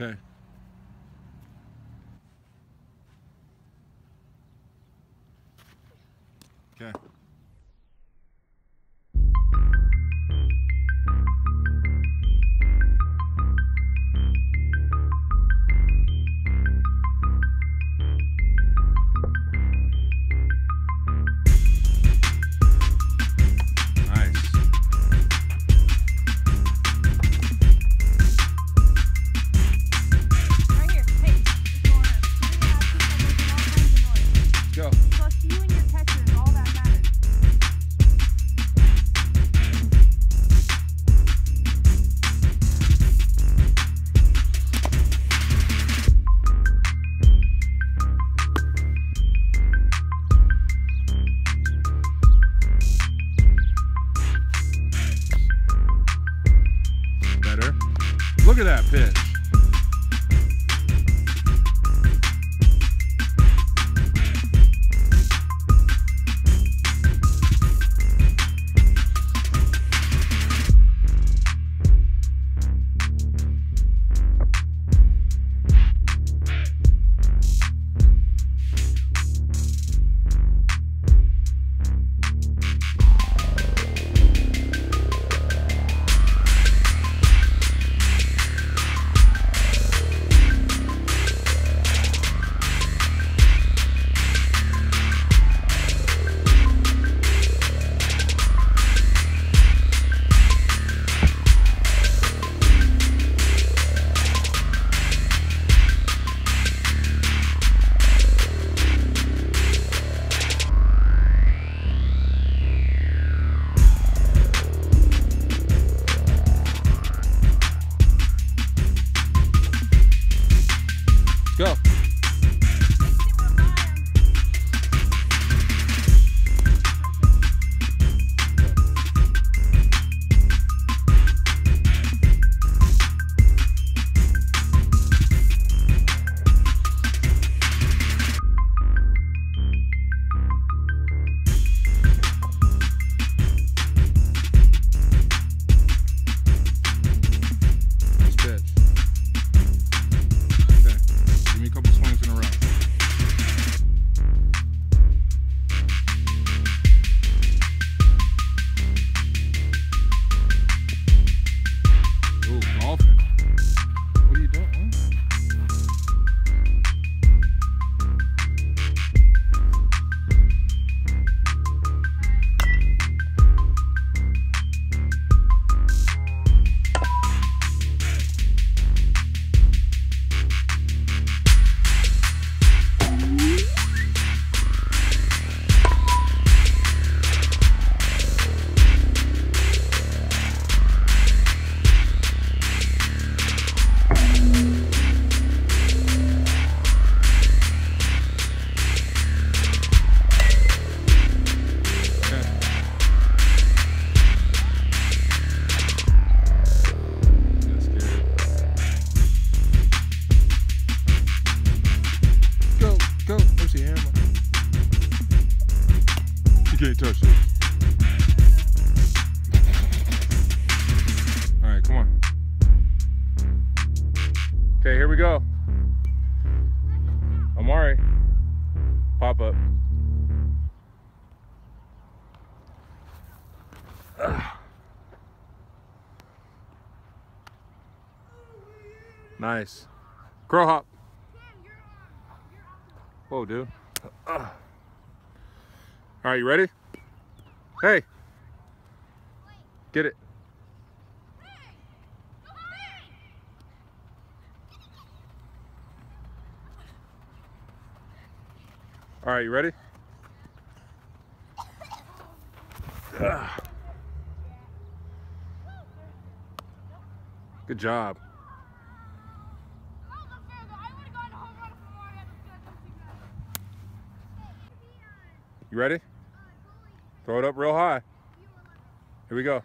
Okay. Look at that pitch. Go. Hammer? You can't touch it. All right, come on. Okay, here we go. Amari. Pop up. Nice. Crow hop. Whoa, dude. All right, you ready? Hey. Get it. All right, you ready? Good job. Ready? Throw it up real high. Here we go.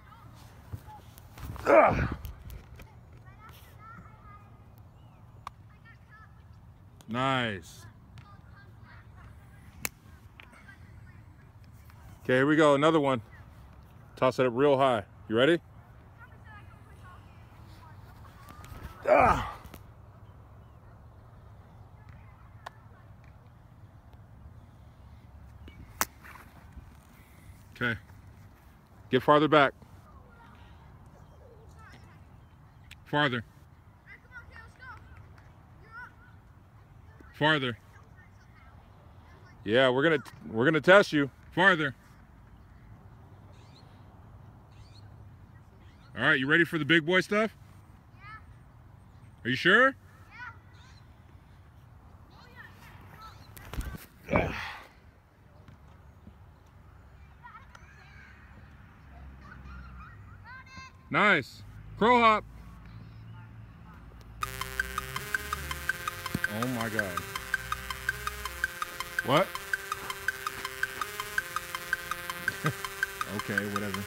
Ugh. Nice. Okay, here we go. Another one. Toss it up real high. You ready? Ah. Okay. Get farther back. Farther. Farther. Yeah, we're gonna we're gonna test you. Farther. All right, you ready for the big boy stuff? Are you sure? Nice. Crow hop. Oh my god. What? okay, whatever.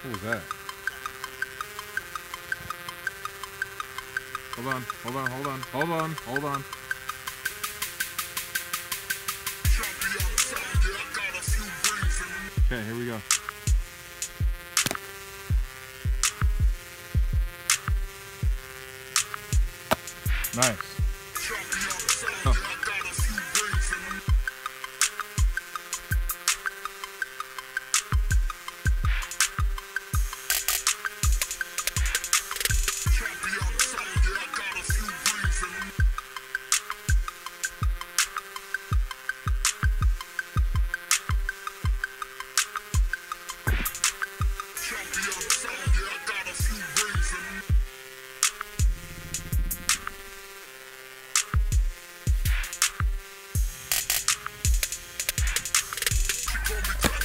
What was that? Hold on, hold on, hold on, hold on, hold on. Okay, here we go. Nice.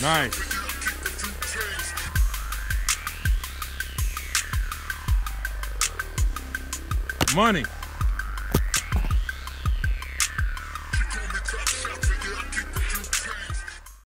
Nice. Money.